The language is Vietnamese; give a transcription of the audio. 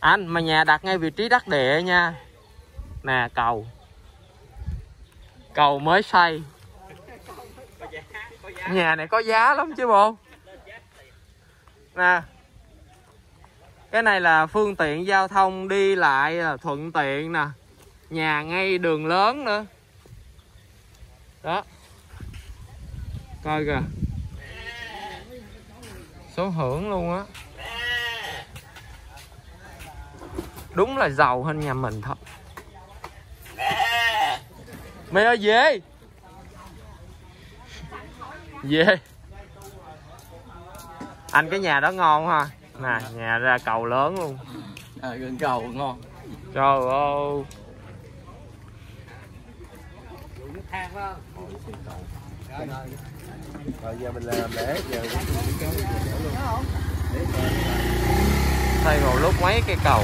anh, mà nhà đặt ngay vị trí đắc địa nha. Nè, cầu. Cầu mới xây. Nhà này có giá lắm chứ bộ. Nè. Cái này là phương tiện giao thông đi lại là thuận tiện nè. Nhà ngay đường lớn nữa. Đó. Coi kìa. Số hưởng luôn á. Đúng là giàu hơn nhà mình thật. Mày ơi về. Về. Anh cái nhà đó ngon ha. Nè nhà ra cầu lớn luôn. À, gần cầu ngon. Trời ơi. Rồi giờ mình làm để giờ xây một lúc mấy cây cầu